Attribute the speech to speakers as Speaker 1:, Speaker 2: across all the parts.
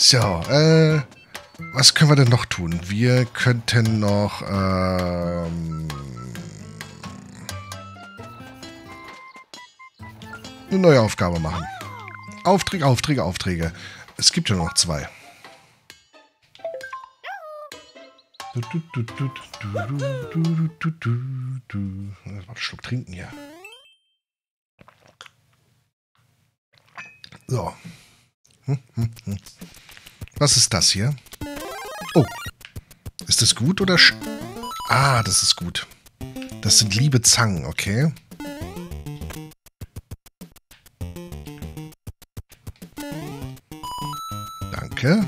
Speaker 1: So, äh, was können wir denn noch tun? Wir könnten noch, ähm, eine neue Aufgabe machen. Aufträge, Aufträge, Aufträge. Es gibt ja noch zwei. Mal einen Schluck trinken hier. So. Was ist das hier? Oh. Ist das gut oder... Sch ah, das ist gut. Das sind liebe Zangen, okay. Danke.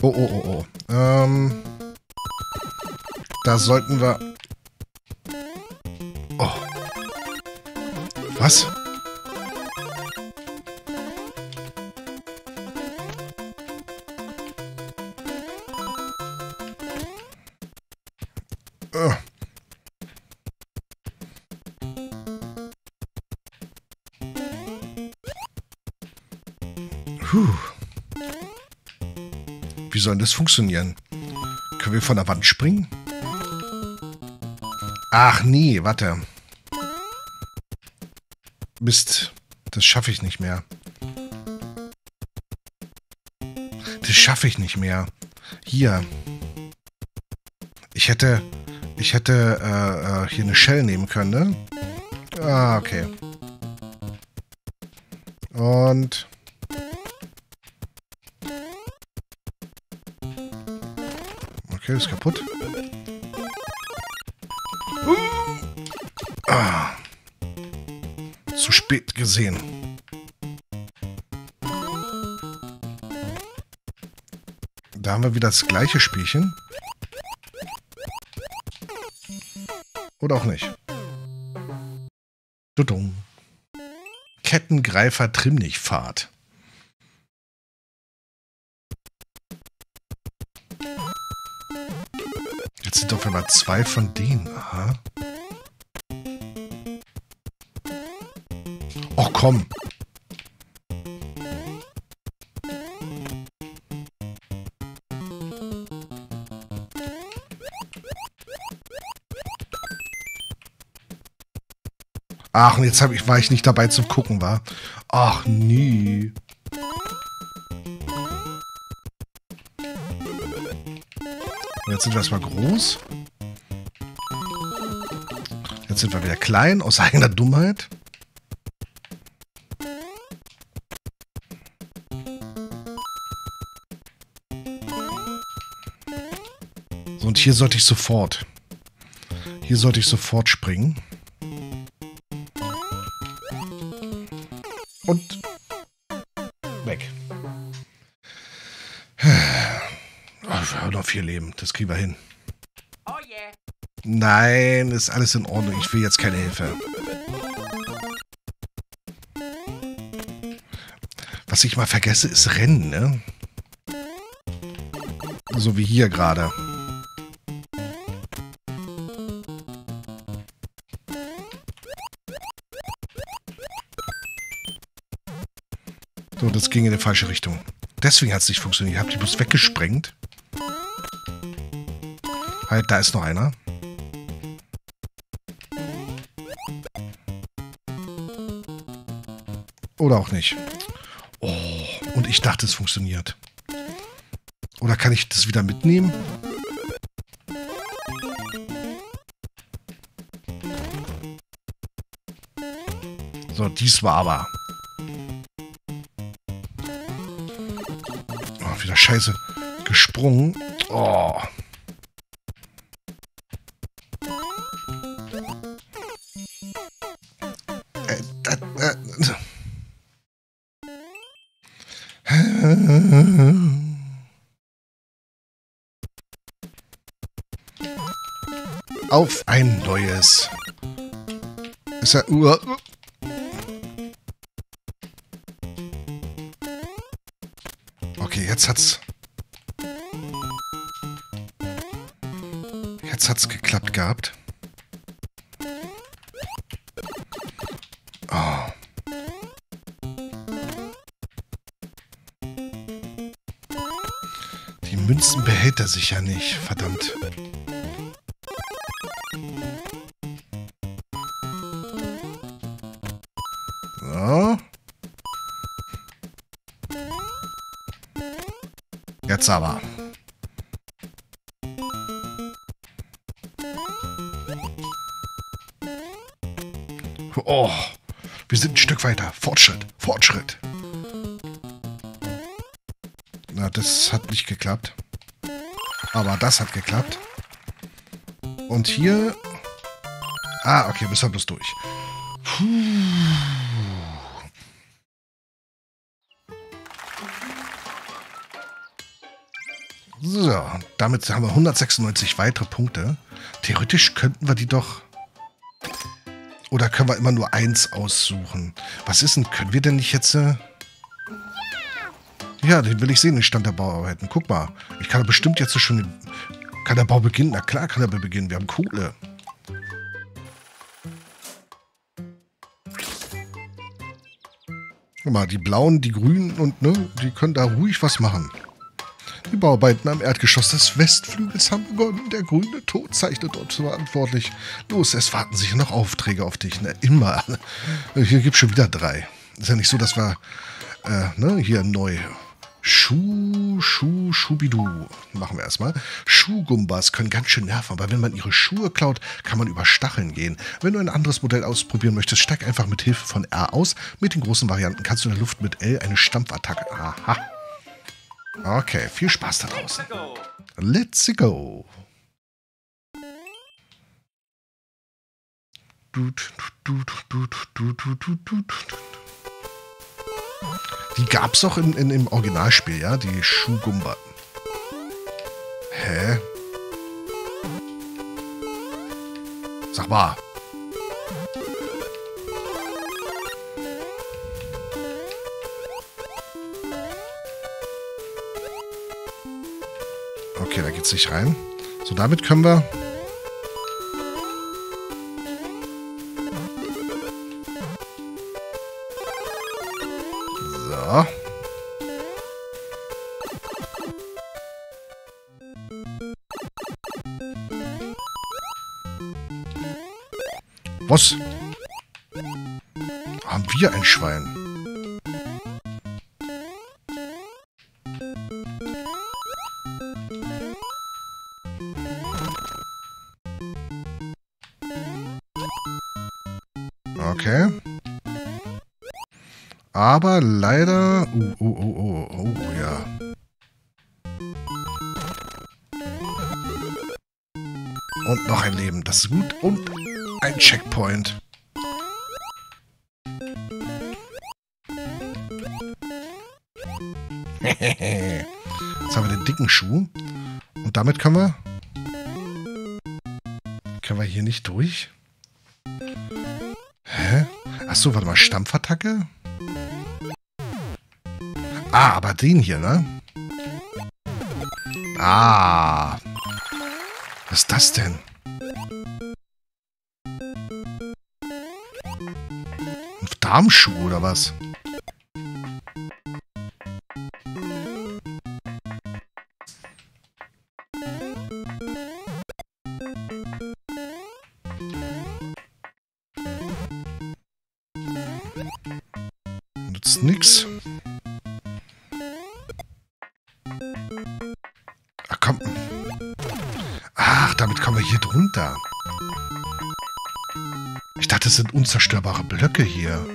Speaker 1: Oh, oh, oh, oh. Ähm, da sollten wir... Was? Äh. Wie soll das funktionieren? Können wir von der Wand springen? Ach nee, warte. Mist, das schaffe ich nicht mehr. Das schaffe ich nicht mehr. Hier. Ich hätte, ich hätte äh, äh, hier eine Shell nehmen können, ne? Ah, okay. Und Okay, ist kaputt. Spät gesehen. Da haben wir wieder das gleiche Spielchen. Oder auch nicht. Dudum. Kettengreifer Trimmnichtfahrt. Jetzt sind auf einmal zwei von denen. Aha. Komm. Ach, und jetzt hab ich, war ich nicht dabei zum Gucken, war. Ach, nie. Jetzt sind wir erstmal groß. Jetzt sind wir wieder klein, aus eigener Dummheit. Hier sollte ich sofort. Hier sollte ich sofort springen. Und weg. Ach, noch vier Leben. Das kriegen wir hin. Nein, ist alles in Ordnung. Ich will jetzt keine Hilfe. Was ich mal vergesse, ist Rennen, ne? So wie hier gerade. Das ging in die falsche Richtung. Deswegen hat es nicht funktioniert. Ich habe die bloß weggesprengt. Halt, da ist noch einer. Oder auch nicht. Oh, und ich dachte, es funktioniert. Oder kann ich das wieder mitnehmen? So, dies war aber. Scheiße gesprungen. Oh. Äh. Auf ein neues. Ist er. Uh, hat's... Jetzt hat's geklappt gehabt. Oh. Die Münzen behält er sich ja nicht, verdammt. Jetzt aber. Oh, wir sind ein Stück weiter. Fortschritt, Fortschritt. Na, das hat nicht geklappt. Aber das hat geklappt. Und hier... Ah, okay, müssen wir bloß durch. Puh. Damit haben wir 196 weitere Punkte. Theoretisch könnten wir die doch... Oder können wir immer nur eins aussuchen? Was ist denn? Können wir denn nicht jetzt... Äh ja, den will ich sehen, den Stand der Bauarbeiten. Guck mal, ich kann bestimmt jetzt schon... Kann der Bau beginnen? Na klar kann er beginnen. Wir haben Kohle. Guck mal, die Blauen, die Grünen und, ne, die können da ruhig was machen. Bauarbeiten am Erdgeschoss des Westflügels haben begonnen. Der grüne Tod zeichnet dort verantwortlich. Los, es warten sich noch Aufträge auf dich. Ne? Immer. Hier gibt es schon wieder drei. Ist ja nicht so, dass wir äh, ne, hier neu Schuh, Schuh, Schubidu. Machen wir erstmal. Schuhgumbas können ganz schön nerven, aber wenn man ihre Schuhe klaut, kann man über Stacheln gehen. Wenn du ein anderes Modell ausprobieren möchtest, steig einfach mit Hilfe von R aus. Mit den großen Varianten kannst du in der Luft mit L eine Stampfattacke. Aha. Okay, viel Spaß da draußen. Let's go. Die gab's doch in, in, im Originalspiel, ja? Die Schuhgumba. Hä? Sag mal. Okay, da geht's nicht rein. So, damit können wir... So. Was? Haben wir ein Schwein? Okay. Aber leider... Oh, oh, oh, oh, oh, ja. Und noch ein Leben, das ist gut. Und ein Checkpoint. Jetzt haben wir den dicken Schuh. Und damit können wir... Können wir hier nicht durch? Achso, warte mal, Stampfattacke? Ah, aber den hier, ne? Ah. Was ist das denn? Ein Darmschuh oder was? Es sind unzerstörbare Blöcke hier.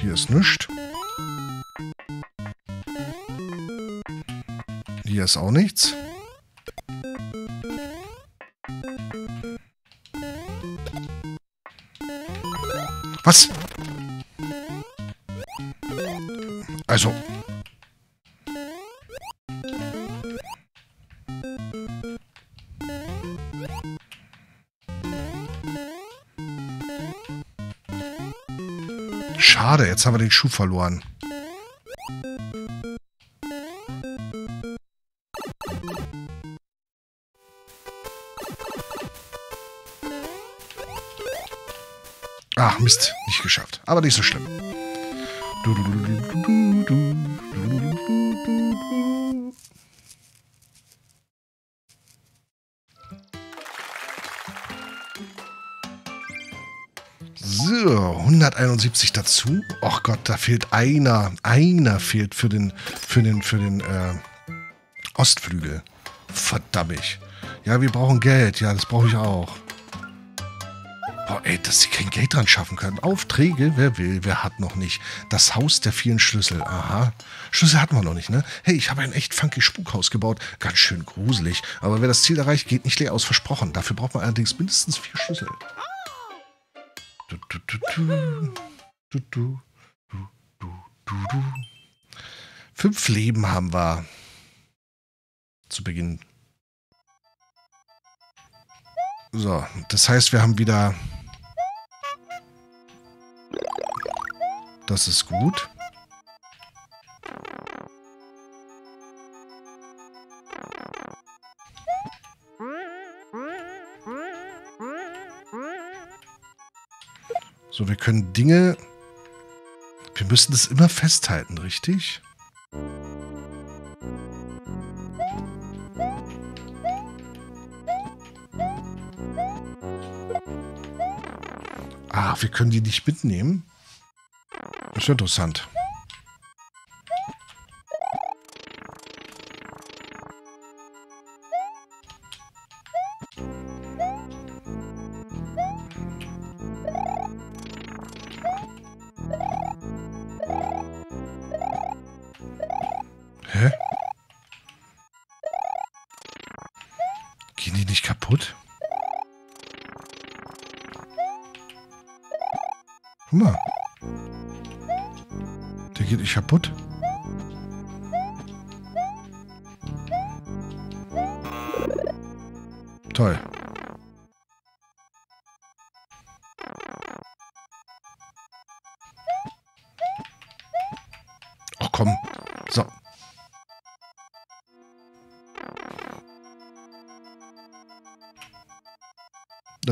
Speaker 1: Hier ist nichts. Hier ist auch nichts. Was? Also. Schade, jetzt haben wir den Schuh verloren. Ach, Mist, nicht geschafft. Aber nicht so schlimm. Du, du, du, du, du, du, 171 dazu. Och Gott, da fehlt einer. Einer fehlt für den, für den, für den äh, Ostflügel. Verdammt. Ja, wir brauchen Geld. Ja, das brauche ich auch. Boah, ey, dass sie kein Geld dran schaffen können. Aufträge, wer will, wer hat noch nicht. Das Haus der vielen Schlüssel. Aha. Schlüssel hatten wir noch nicht, ne? Hey, ich habe ein echt funky Spukhaus gebaut. Ganz schön gruselig. Aber wer das Ziel erreicht, geht nicht leer aus. Versprochen. Dafür braucht man allerdings mindestens vier Schlüssel. Du. Fünf Leben haben wir. Zu Beginn. So, das heißt, wir haben wieder... Das ist gut. So, wir können Dinge... Wir müssen das immer festhalten, richtig? Ah, wir können die nicht mitnehmen. Das ist interessant. Gehen die nicht kaputt? Guck mal. Der geht nicht kaputt. Toll.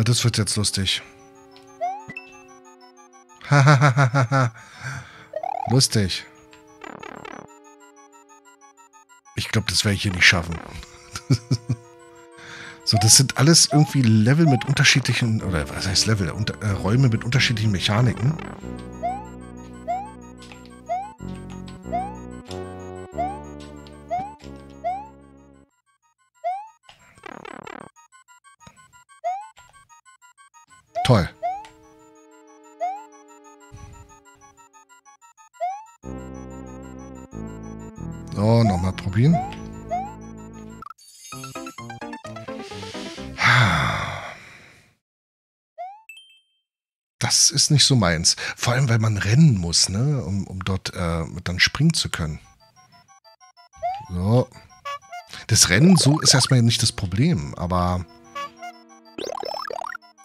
Speaker 1: Na, das wird jetzt lustig. Hahaha. Lustig. Ich glaube, das werde ich hier nicht schaffen. so, das sind alles irgendwie Level mit unterschiedlichen, oder was heißt Level? Unter, äh, Räume mit unterschiedlichen Mechaniken. So, nochmal probieren. Das ist nicht so meins. Vor allem, weil man rennen muss, ne? um, um dort äh, dann springen zu können. So. Das Rennen so ist erstmal nicht das Problem, aber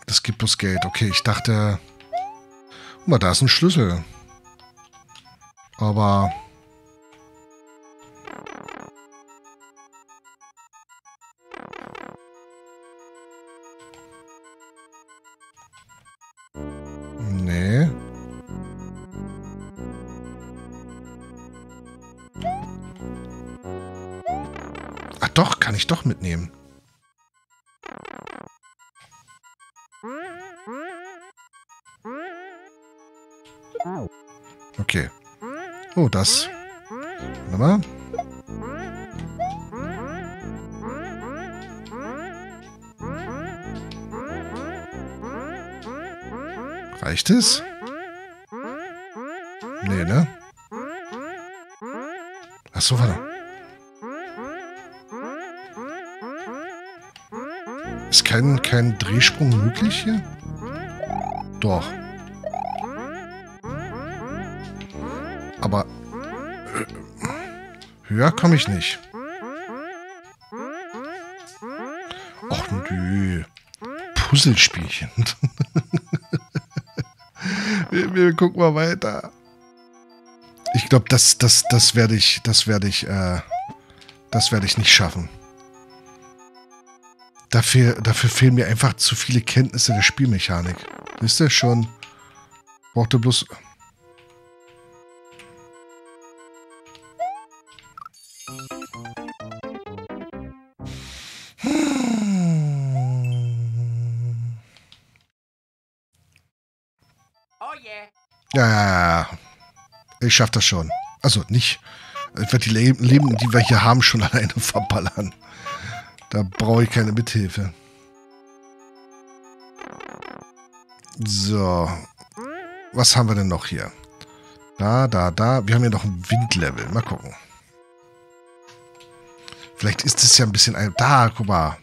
Speaker 1: das gibt bloß Geld. Okay, ich dachte, guck mal, da ist ein Schlüssel. Aber ich doch mitnehmen. Okay. Oh, das. Warte mal. Reicht es? Nee, ne? Achso, warte. Ist kein, kein Drehsprung möglich hier? Doch. Aber äh, höher komme ich nicht. Och nö. Puzzlespielchen. wir, wir gucken mal weiter. Ich glaube, das, das, das werde ich, das werde ich, äh, das werde ich nicht schaffen. Dafür, dafür fehlen mir einfach zu viele Kenntnisse der Spielmechanik. Wisst ihr schon? Brauchte bloß...
Speaker 2: Oh.
Speaker 1: Ja. Ich schaff das schon. Also nicht. Ich werde die Le Leben, die wir hier haben, schon alleine verballern. Da brauche ich keine Mithilfe. So. Was haben wir denn noch hier? Da, da, da. Wir haben hier noch ein Windlevel. Mal gucken. Vielleicht ist es ja ein bisschen ein... Da, guck mal.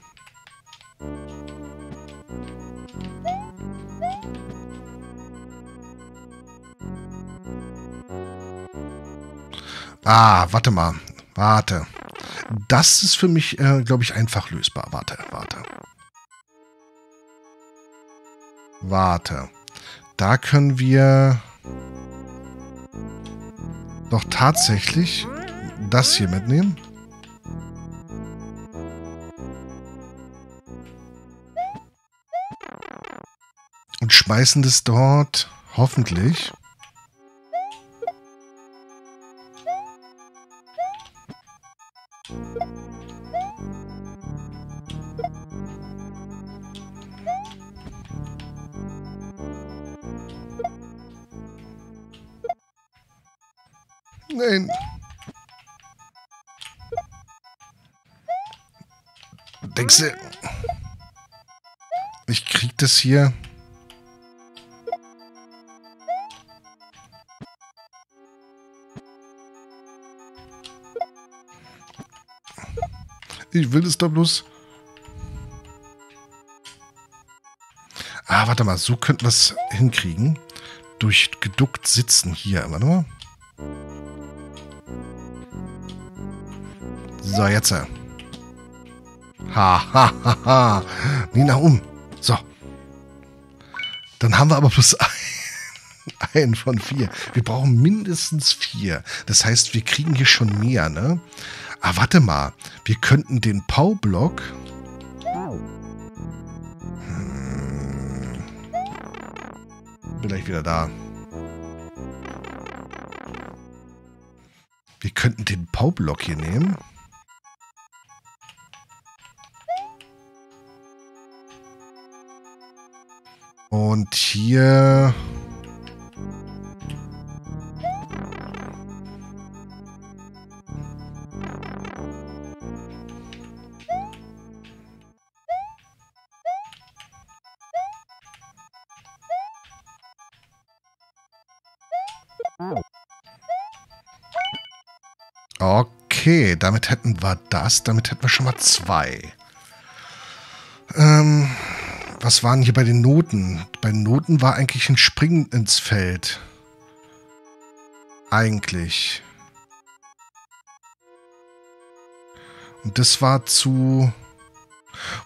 Speaker 1: Ah, warte mal. Warte. Das ist für mich, äh, glaube ich, einfach lösbar. Warte, warte. Warte. Da können wir doch tatsächlich das hier mitnehmen. Und schmeißen das dort hoffentlich das hier? Ich will es doch bloß. Ah, warte mal, so könnten wir es hinkriegen. Durch geduckt sitzen hier. Warte mal. So, jetzt. Ha, ha, ha, ha. Nina, um. So. Dann haben wir aber bloß ein, einen von vier. Wir brauchen mindestens vier. Das heißt, wir kriegen hier schon mehr, ne? Ah, warte mal. Wir könnten den Pau-Block... Hm. Bin gleich wieder da. Wir könnten den Pau-Block hier nehmen. Und hier... Okay, damit hätten wir das. Damit hätten wir schon mal zwei. Ähm, was waren hier bei den Noten? Bei den Noten war eigentlich ein Springen ins Feld. Eigentlich. Und das war zu...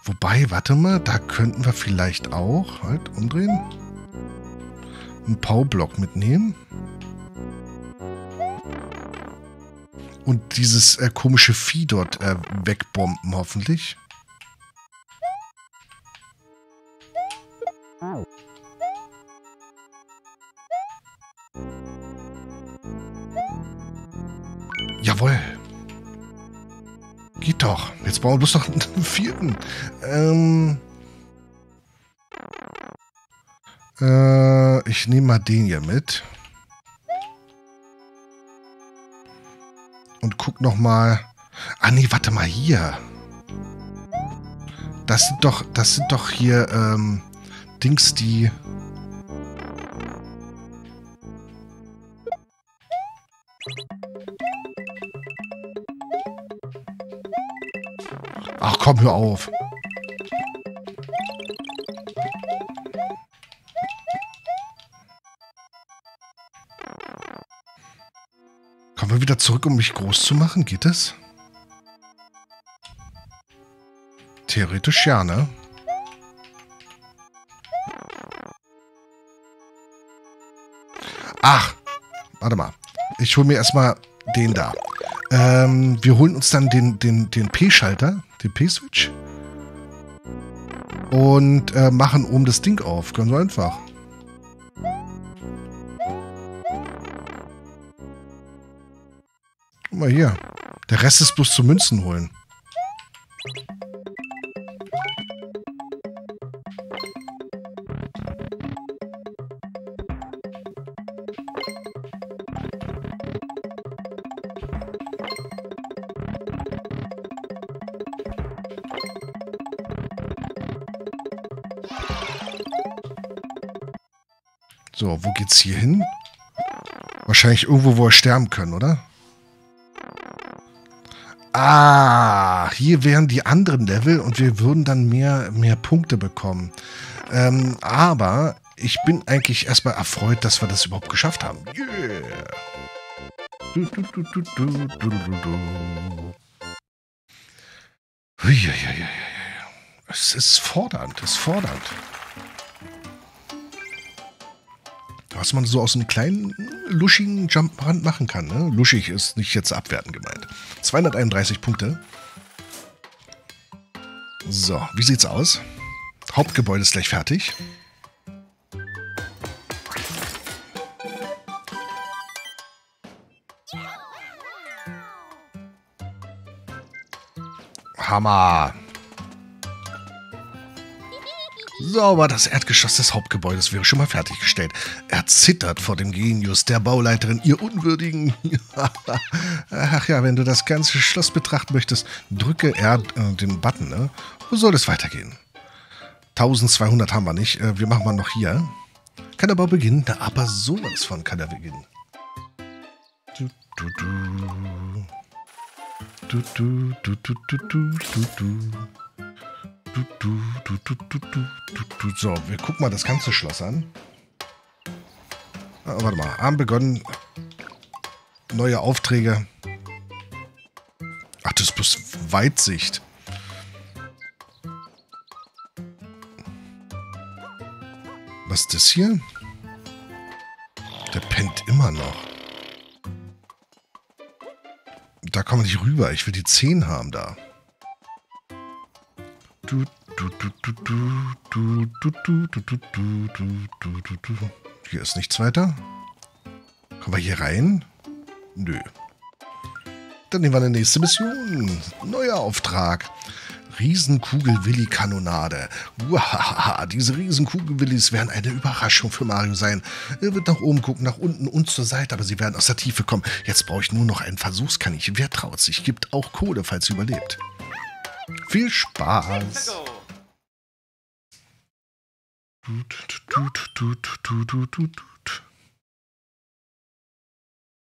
Speaker 1: Wobei, warte mal, da könnten wir vielleicht auch... Halt, umdrehen. Einen Powerblock mitnehmen. Und dieses äh, komische Vieh dort äh, wegbomben, hoffentlich. Brauchen bloß noch einen vierten. Ähm. Äh, ich nehme mal den hier mit. Und guck noch mal. Ah nee, warte mal hier. Das sind doch, das sind doch hier ähm, Dings, die komm, hör auf. Kommen wir wieder zurück, um mich groß zu machen? Geht das? Theoretisch ja, ne? Ach, warte mal. Ich hole mir erstmal den da. Ähm, wir holen uns dann den, den, den P-Schalter, den P-Switch und äh, machen oben das Ding auf. Ganz einfach. Guck mal hier. Der Rest ist bloß zu Münzen holen. So, wo geht's hier hin? Wahrscheinlich irgendwo, wo wir sterben können, oder? Ah, hier wären die anderen Level und wir würden dann mehr, mehr Punkte bekommen. Ähm, aber ich bin eigentlich erstmal erfreut, dass wir das überhaupt geschafft haben. Yeah. Es ist fordernd, es ist fordernd. Was man so aus einem kleinen, luschigen Jump-Rand machen kann. Ne? Luschig ist nicht jetzt abwertend gemeint. 231 Punkte. So, wie sieht's aus? Hauptgebäude ist gleich fertig. Hammer. Sauber, das Erdgeschoss des Hauptgebäudes wäre schon mal fertiggestellt. Er zittert vor dem Genius der Bauleiterin, ihr Unwürdigen. Ach ja, wenn du das ganze Schloss betrachten möchtest, drücke er äh, den Button. Ne? Wo soll es weitergehen? 1200 haben wir nicht. Äh, wir machen mal noch hier. Kann aber beginnen. Da aber sowas von kann er beginnen. Du, du, du. Du, du, du, du, du, du, du, du. Du, du. So, wir gucken mal das ganze Schloss an. Ah, warte mal, haben begonnen. Neue Aufträge. Ach, das ist bloß Weitsicht. Was ist das hier? Der pennt immer noch. Da kommen wir nicht rüber. Ich will die 10 haben da. Hier ist nichts weiter. Kommen wir hier rein? Nö. Dann nehmen wir eine nächste Mission. Neuer Auftrag. Riesenkugel-Willi-Kanonade. Uhahaha, diese Riesenkugel-Willis werden eine Überraschung für Mario sein. Er wird nach oben gucken, nach unten und zur Seite, aber sie werden aus der Tiefe kommen. Jetzt brauche ich nur noch einen Versuchskaninchen. Wer traut sich? Gibt auch Kohle, falls sie überlebt. Viel Spaß.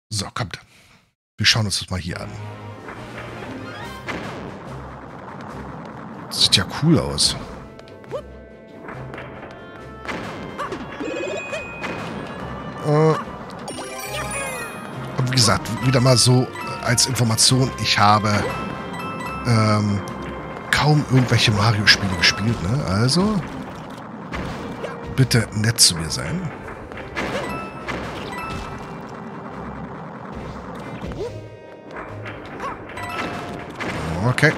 Speaker 1: So, kommt. Wir schauen uns das mal hier an. Sieht ja cool aus. Äh, und wie gesagt, wieder mal so als Information, ich habe ähm, kaum irgendwelche Mario-Spiele gespielt, ne? Also, bitte nett zu mir sein. Okay.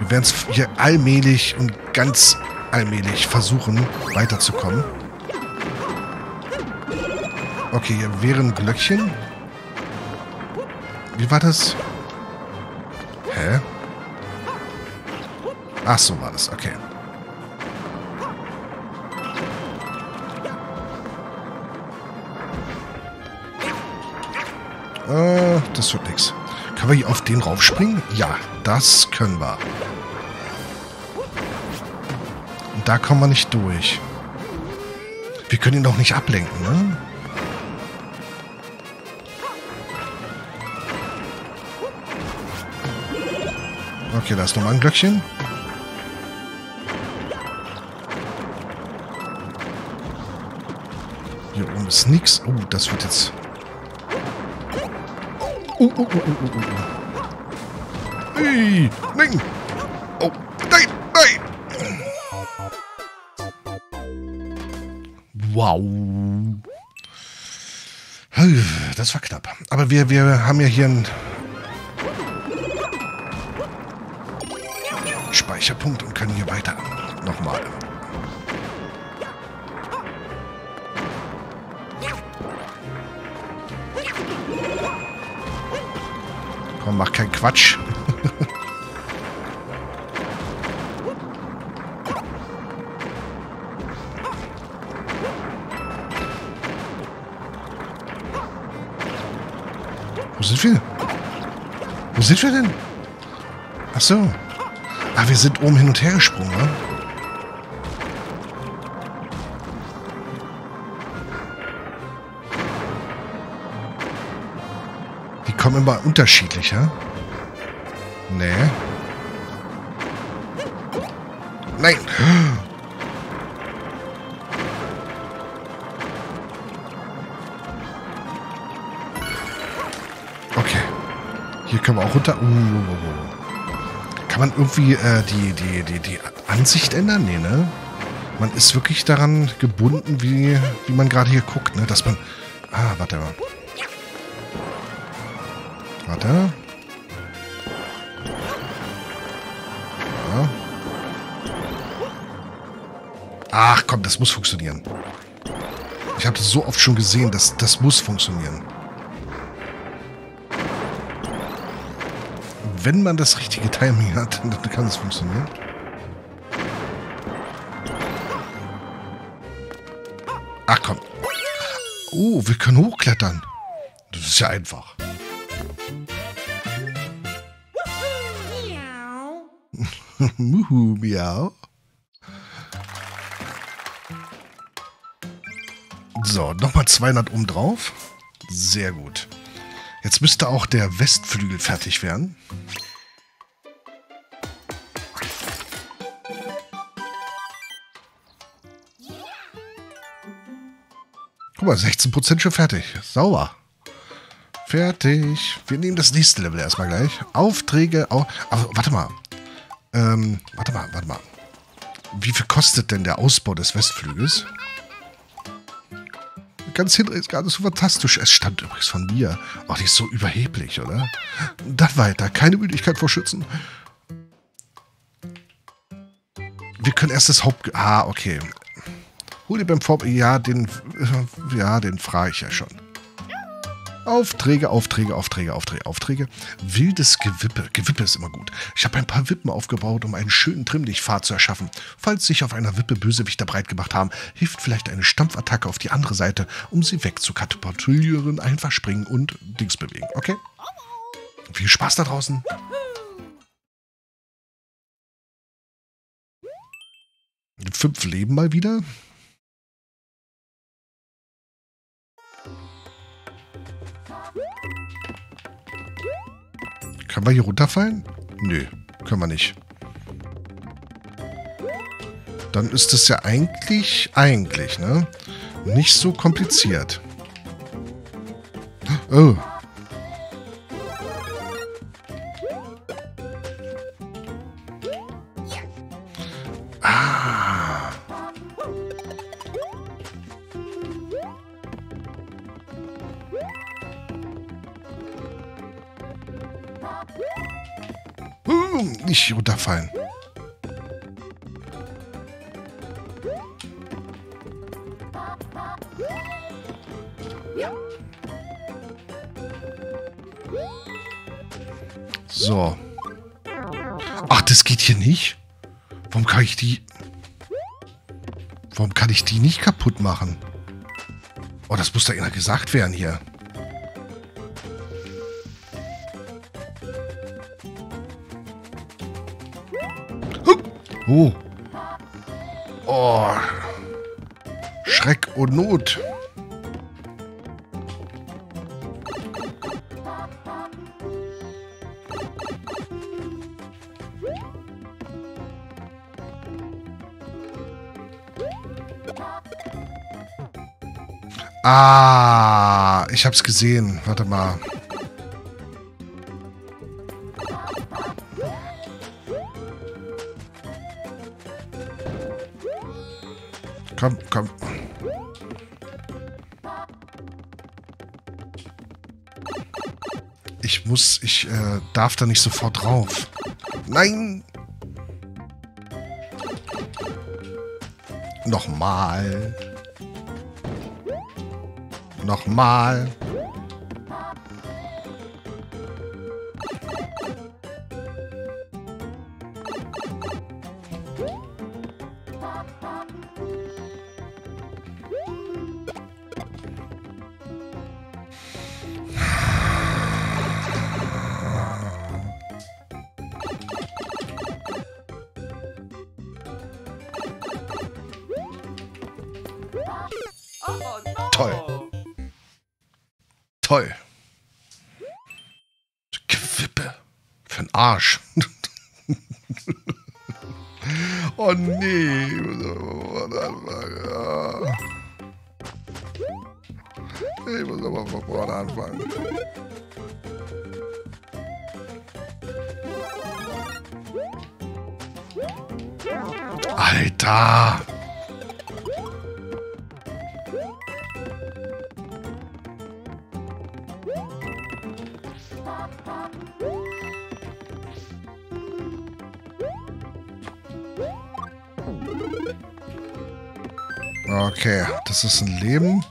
Speaker 1: Wir werden es hier allmählich und ganz allmählich versuchen, weiterzukommen. Okay, hier wäre ein Glöckchen. Wie war das? Hä? Ach, so war das. Okay. Äh, das wird nichts. Können wir hier auf den raufspringen? Ja, das können wir. Und da kommen wir nicht durch. Wir können ihn doch nicht ablenken, ne? Okay, da ist nochmal ein Glöckchen. Oben ist nichts. Oh, das wird jetzt... Oh, oh, oh, oh, oh, oh. Hey, nein! Oh, nein, nein! Wow. Das war knapp. Aber wir, wir haben ja hier einen Speicherpunkt und können hier weiter. Komm, mach keinen Quatsch. Wo sind wir? Wo sind wir denn? Ach so. Ah, wir sind oben hin und her gesprungen, ne? Kommen immer unterschiedlich, ja? Nee. Nein! Okay. Hier können wir auch runter. Uh, kann man irgendwie äh, die, die, die, die Ansicht ändern? Nee, ne? Man ist wirklich daran gebunden, wie, wie man gerade hier guckt, ne? Dass man... Ah, warte mal. Warte. Ja. Ach komm, das muss funktionieren. Ich habe das so oft schon gesehen, dass das muss funktionieren. Wenn man das richtige Timing hat, dann kann es funktionieren. Ach komm. Oh, wir können hochklettern. Das ist ja einfach. Muhu, miau. So, nochmal 200 oben drauf. Sehr gut. Jetzt müsste auch der Westflügel fertig werden. Guck mal, 16% schon fertig. Sauber. Fertig. Wir nehmen das nächste Level erstmal gleich. Aufträge. Au Aber warte mal. Ähm, warte mal, warte mal. Wie viel kostet denn der Ausbau des Westflügels? Ganz hinten ist nicht so fantastisch. Es stammt übrigens von mir. Die ist so überheblich, oder? Dann weiter. Keine Müdigkeit vor Schützen. Wir können erst das Haupt... Ah, okay. Hol dir beim Vor... Ja, den... Ja, den frage ich ja schon. Aufträge, Aufträge, Aufträge, Aufträge, Aufträge. Wildes Gewippe. Gewippe ist immer gut. Ich habe ein paar Wippen aufgebaut, um einen schönen Trimmlichtpfad zu erschaffen. Falls sich auf einer Wippe Bösewichter breit gemacht haben, hilft vielleicht eine Stampfattacke auf die andere Seite, um sie wegzukatapultieren. Einfach springen und Dings bewegen. Okay? Viel Spaß da draußen. Fünf Leben mal wieder. Können wir hier runterfallen? Nö, können wir nicht. Dann ist es ja eigentlich, eigentlich, ne? Nicht so kompliziert. Oh. Runterfallen. So. Ach, das geht hier nicht? Warum kann ich die... Warum kann ich die nicht kaputt machen? Oh, das muss da einer gesagt werden hier. Oh. Oh. Schreck und Not. Ah, ich hab's gesehen. Warte mal. Komm, komm. Ich muss, ich äh, darf da nicht sofort drauf. Nein! Nochmal. Nochmal. Toll. Toll. Gewippe. Für den Arsch. oh nee. Ich muss aber von vorne anfangen. Alter! Das ist ein Leben.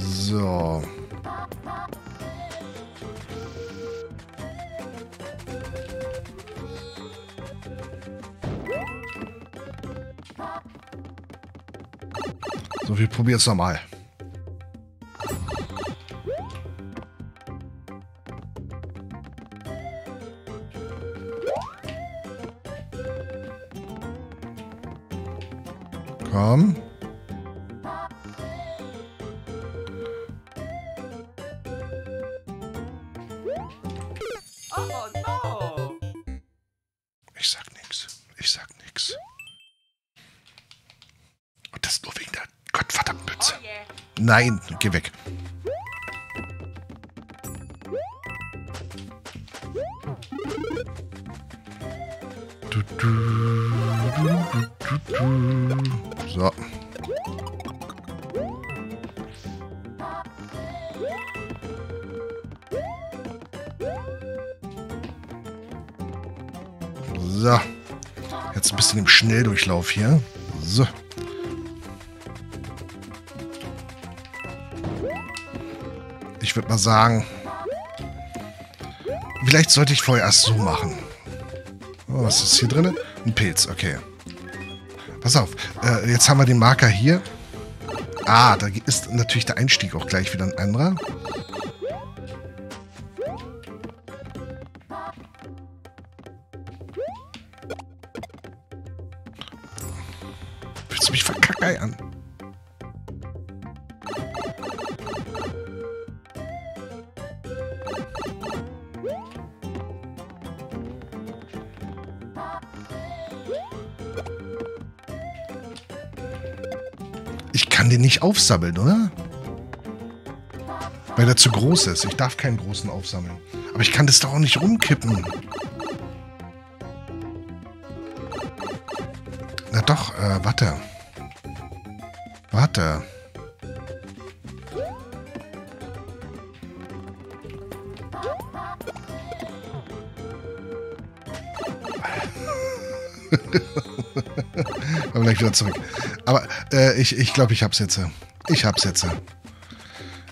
Speaker 1: So. So, wir probieren es nochmal.
Speaker 2: No.
Speaker 1: Ich sag nix. Ich sag nix. Und das nur wegen der gottverdammten Mütze.
Speaker 2: Oh.
Speaker 1: Nein, geh weg. Schnelldurchlauf hier. So. Ich würde mal sagen, vielleicht sollte ich vorher erst so machen. Oh, was ist hier drin? Ein Pilz, okay. Pass auf, äh, jetzt haben wir den Marker hier. Ah, da ist natürlich der Einstieg auch gleich wieder ein anderer. Mich verkackeiern? Ich kann den nicht aufsammeln, oder? Weil er zu groß ist. Ich darf keinen großen aufsammeln. Aber ich kann das doch auch nicht rumkippen. Na doch, äh, warte. Warte. Aber gleich wieder zurück. Aber äh, ich, ich glaube, ich hab's jetzt. Ich hab's jetzt.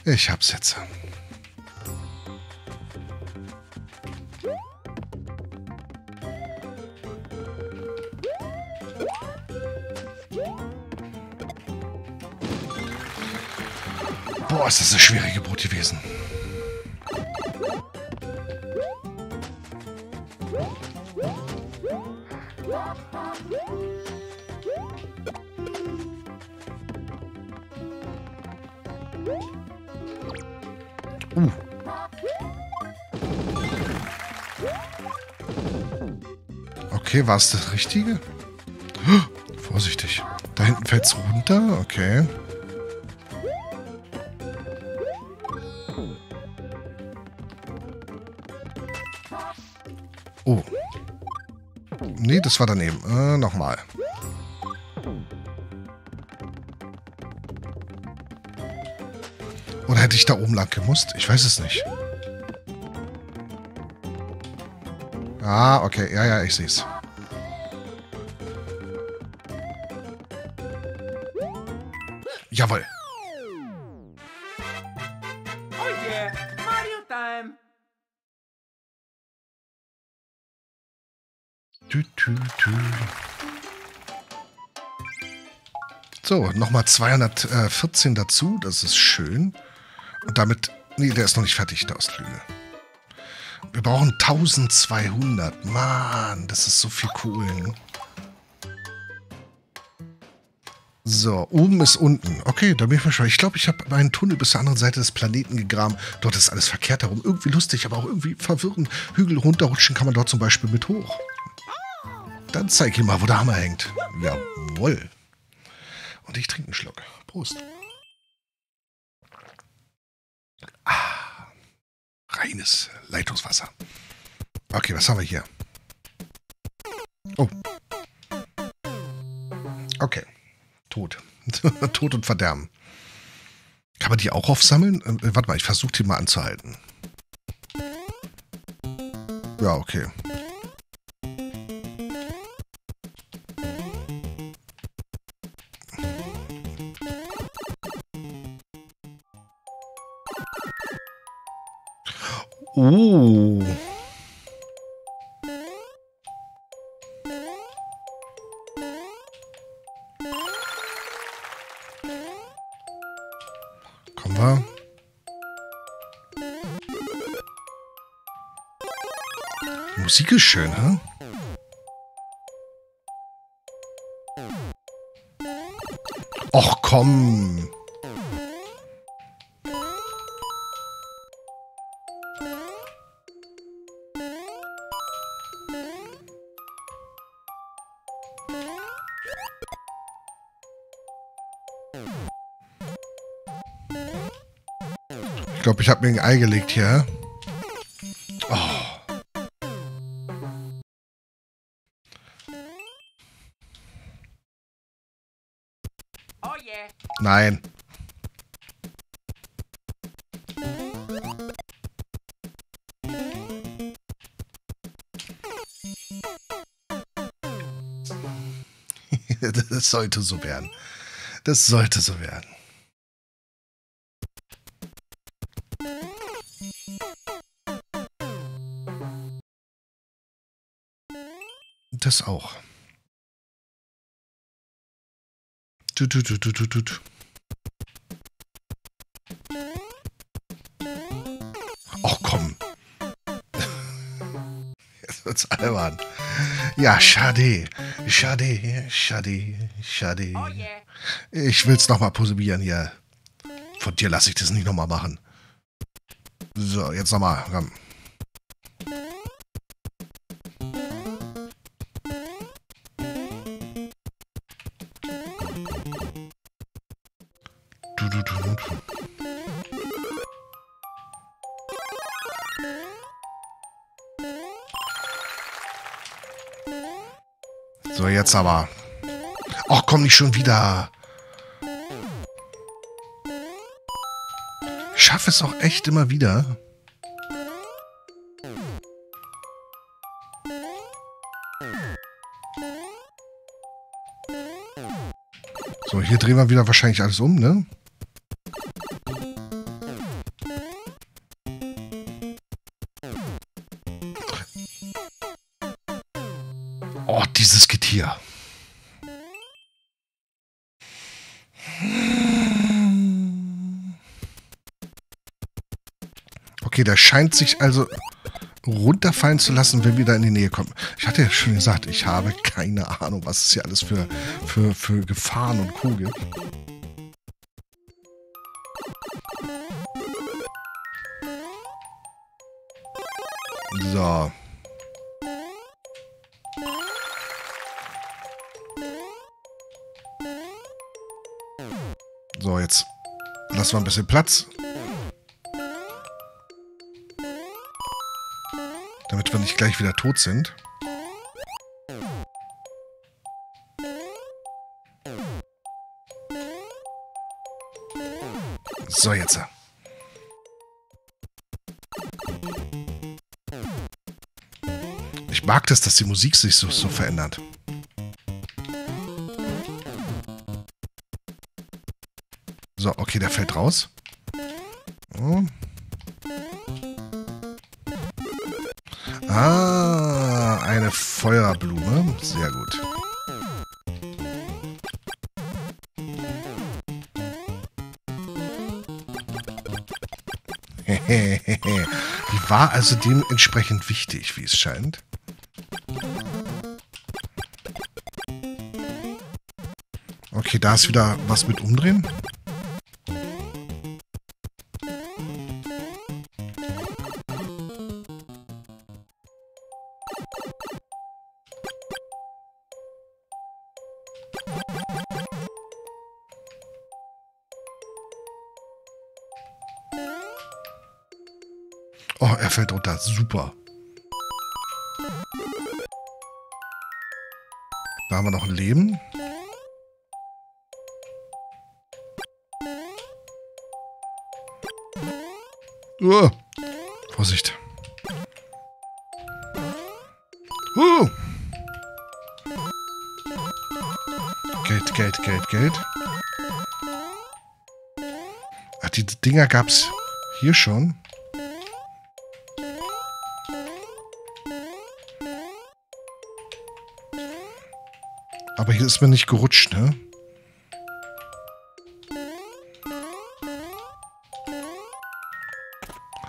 Speaker 1: Ich hab's jetzt. Boah, ist das eine schwere Geburt gewesen. Uh. Okay, war es das Richtige? Vorsichtig. Da hinten fällt's runter. Okay. Das war daneben. Äh, nochmal. Oder hätte ich da oben lang gemusst? Ich weiß es nicht. Ah, okay. Ja, ja, ich sehe es. Jawohl. So, nochmal 214 dazu. Das ist schön. Und damit... Nee, der ist noch nicht fertig, der Ostlüge. Wir brauchen 1200. Mann, das ist so viel Kohlen. So, oben ist unten. Okay, da bin ich mal schon. Ich glaube, ich habe meinen Tunnel bis zur anderen Seite des Planeten gegraben. Dort ist alles verkehrt herum. Irgendwie lustig, aber auch irgendwie verwirrend. Hügel runterrutschen kann man dort zum Beispiel mit hoch. Dann zeig ich mal, wo der Hammer hängt. Jawohl. Und ich trinke einen Schluck. Prost. Ah, reines Leitungswasser. Okay, was haben wir hier? Oh. Okay. Tod. Tod und Verderben. Kann man die auch aufsammeln? Äh, warte mal, ich versuche die mal anzuhalten. Ja, okay. Die Musik ist schön, hä? Och, komm. Ich glaube, ich habe mir ein Ei gelegt hier. Oh.
Speaker 2: Oh yeah.
Speaker 1: Nein. das sollte so werden. Das sollte so werden. Das auch. Tut, tut, tut, tut, tut, tut. Ach komm. Jetzt wird's albern. Ja, schade. Schade, schade, schade.
Speaker 2: Oh yeah.
Speaker 1: Ich will's nochmal probieren hier. Von dir lasse ich das nicht nochmal machen. So, jetzt nochmal. Komm. Jetzt aber. Ach, komm nicht schon wieder. Ich schaffe es auch echt immer wieder. So, hier drehen wir wieder wahrscheinlich alles um, ne? Okay, der scheint sich also runterfallen zu lassen, wenn wir da in die Nähe kommen. Ich hatte ja schon gesagt, ich habe keine Ahnung, was es hier alles für, für, für Gefahren und Co. gibt. So. So, jetzt lassen wir ein bisschen Platz. Nicht gleich wieder tot sind. So, jetzt. Ich mag das, dass die Musik sich so, so verändert. So, okay, der fällt raus. War also dementsprechend wichtig, wie es scheint. Okay, da ist wieder was mit umdrehen. Oh, er fällt runter. Super. Da haben wir noch ein Leben. Uh, Vorsicht. Uh. Geld, Geld, Geld, Geld. Ach, die Dinger gab's hier schon. Aber hier ist mir nicht gerutscht, ne?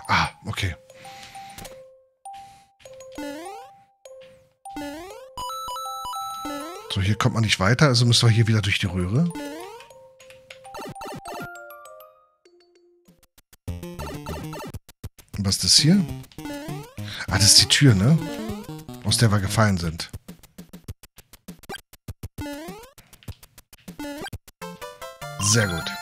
Speaker 1: Ah, okay. So, hier kommt man nicht weiter, also müssen wir hier wieder durch die Röhre. Was ist das hier? Ah, das ist die Tür, ne? Aus der wir gefallen sind. Sehr gut.